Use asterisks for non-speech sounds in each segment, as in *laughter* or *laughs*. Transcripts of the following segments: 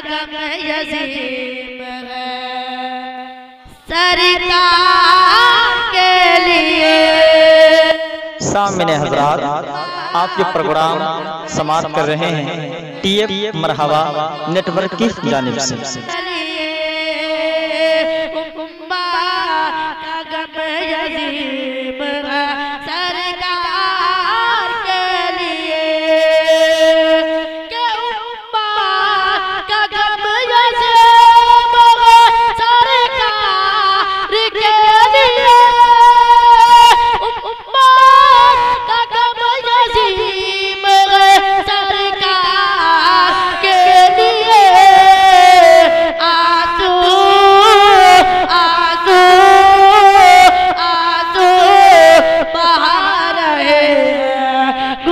गम यजीम है। के लिए। सामने प्रोग्राम समाप्त कर रहे हैं। टीएफ मरहवा नेटवर्क की जानी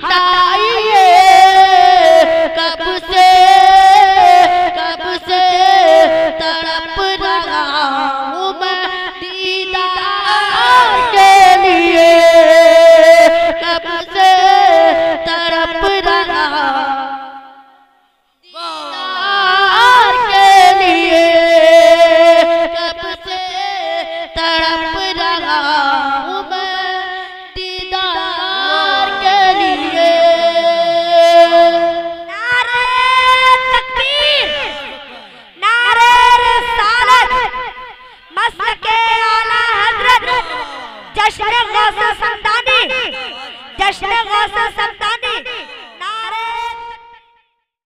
到 *laughs* जश्न गौस समदानी जश्न गौस समदानी